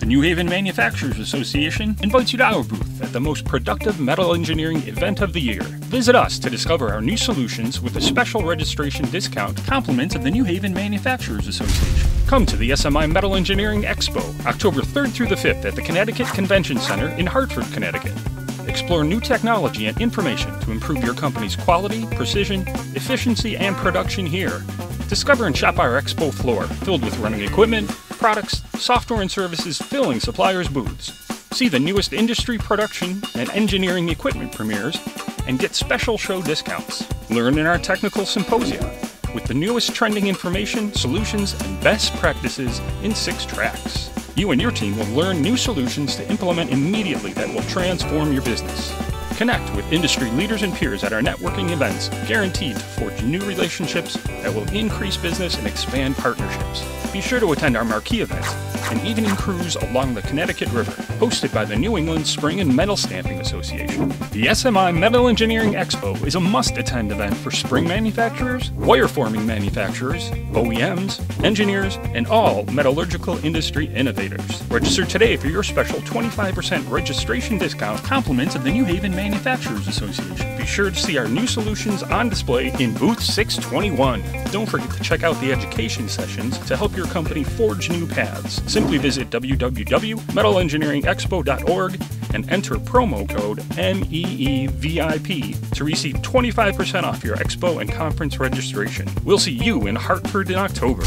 The New Haven Manufacturers Association invites you to our booth at the most productive metal engineering event of the year. Visit us to discover our new solutions with a special registration discount compliments of the New Haven Manufacturers Association. Come to the SMI Metal Engineering Expo, October 3rd through the 5th at the Connecticut Convention Center in Hartford, Connecticut. Explore new technology and information to improve your company's quality, precision, efficiency, and production here. Discover and shop our expo floor, filled with running equipment, products, software and services filling suppliers' booths. See the newest industry production and engineering equipment premieres and get special show discounts. Learn in our technical symposia with the newest trending information, solutions, and best practices in six tracks. You and your team will learn new solutions to implement immediately that will transform your business. Connect with industry leaders and peers at our networking events, guaranteed to forge new relationships that will increase business and expand partnerships. Be sure to attend our marquee events, an evening cruise along the Connecticut River, hosted by the New England Spring and Metal Stamping Association. The SMI Metal Engineering Expo is a must attend event for spring manufacturers, wire forming manufacturers, OEMs, engineers, and all metallurgical industry innovators. Register today for your special 25% registration discount compliments of the New Haven Manufacturers Association. Be sure to see our new solutions on display in booth 621. Don't forget to check out the education sessions to help your company forge new paths. Simply visit www.metalengineeringexpo.org and enter promo code MEEVIP to receive 25% off your expo and conference registration. We'll see you in Hartford in October.